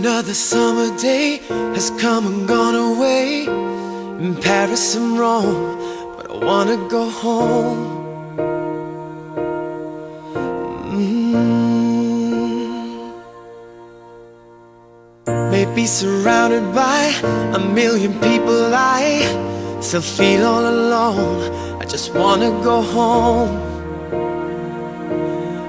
Another summer day has come and gone away. In Paris and Rome, but I wanna go home. Mm. Maybe surrounded by a million people I still feel all alone. I just wanna go home.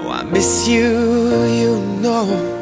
Oh, I miss you, you know